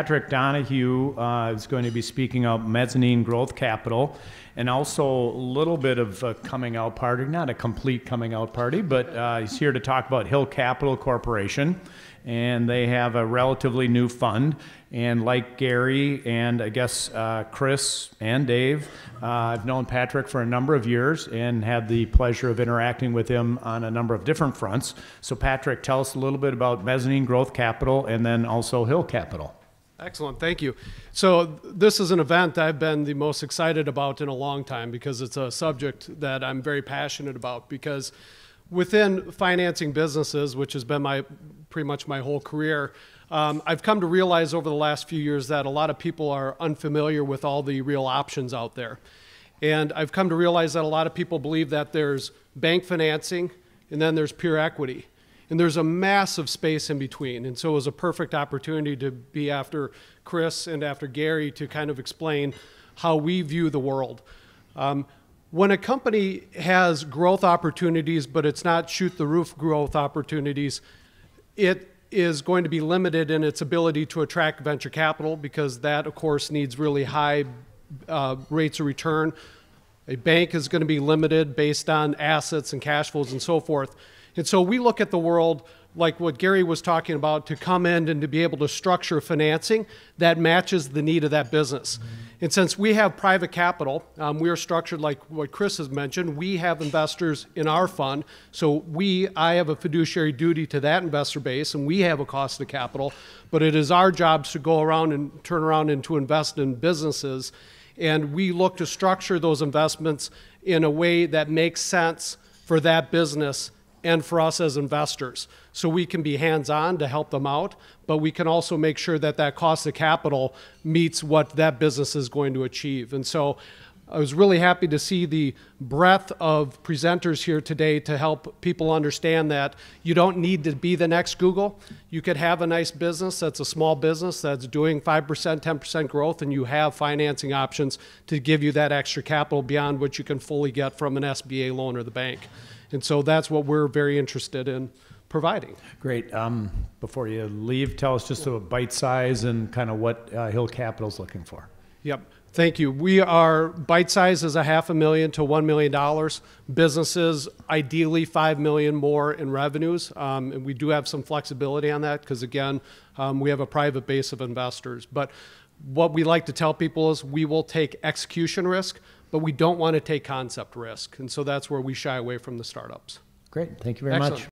Patrick Donohue uh, is going to be speaking about mezzanine growth capital and also a little bit of a coming out party, not a complete coming out party, but uh, he's here to talk about Hill Capital Corporation. And they have a relatively new fund. And like Gary and I guess uh, Chris and Dave, uh, I've known Patrick for a number of years and had the pleasure of interacting with him on a number of different fronts. So, Patrick, tell us a little bit about mezzanine growth capital and then also Hill Capital. Excellent, thank you. So this is an event I've been the most excited about in a long time because it's a subject that I'm very passionate about because within financing businesses, which has been my pretty much my whole career, um, I've come to realize over the last few years that a lot of people are unfamiliar with all the real options out there. And I've come to realize that a lot of people believe that there's bank financing and then there's pure equity. And there's a massive space in between. And so it was a perfect opportunity to be after Chris and after Gary to kind of explain how we view the world. Um, when a company has growth opportunities, but it's not shoot the roof growth opportunities, it is going to be limited in its ability to attract venture capital because that, of course, needs really high uh, rates of return. A bank is going to be limited based on assets and cash flows and so forth. And so we look at the world like what Gary was talking about to come in and to be able to structure financing that matches the need of that business. And since we have private capital, um, we are structured like what Chris has mentioned. We have investors in our fund, so we I have a fiduciary duty to that investor base, and we have a cost of capital. But it is our jobs to go around and turn around and to invest in businesses, and we look to structure those investments in a way that makes sense for that business and for us as investors. So we can be hands on to help them out, but we can also make sure that that cost of capital meets what that business is going to achieve. And so I was really happy to see the breadth of presenters here today to help people understand that you don't need to be the next Google. You could have a nice business that's a small business that's doing 5%, 10% growth, and you have financing options to give you that extra capital beyond what you can fully get from an SBA loan or the bank. And so that's what we're very interested in providing. Great. Um, before you leave, tell us just a bite size and kind of what uh, Hill Capital's looking for. Yep. Thank you. We are bite size is a half a million to one million dollars. Businesses ideally five million more in revenues, um, and we do have some flexibility on that because again, um, we have a private base of investors. But what we like to tell people is we will take execution risk, but we don't want to take concept risk. And so that's where we shy away from the startups. Great. Thank you very Excellent. much.